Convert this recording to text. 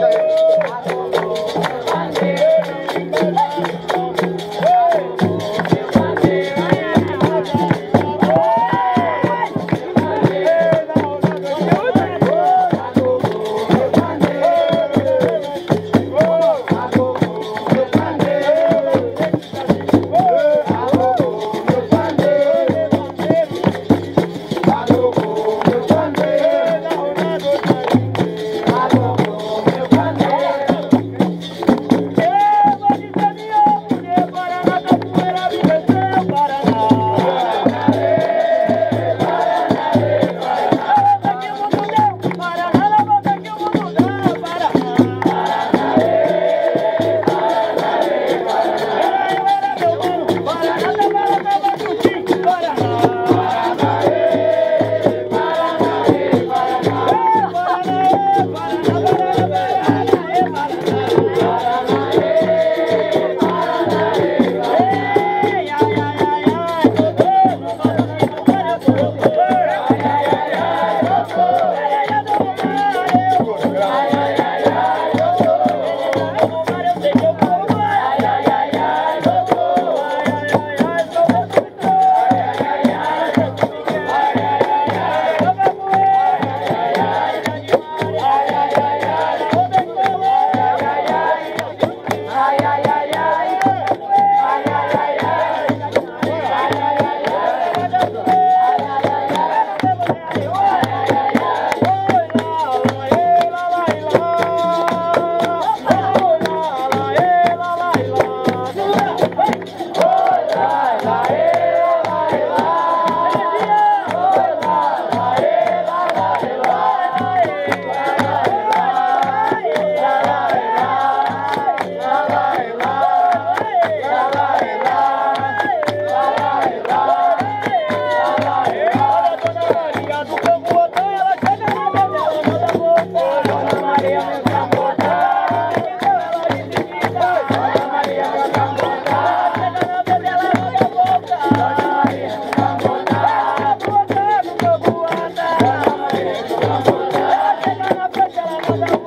谢谢。Thank you.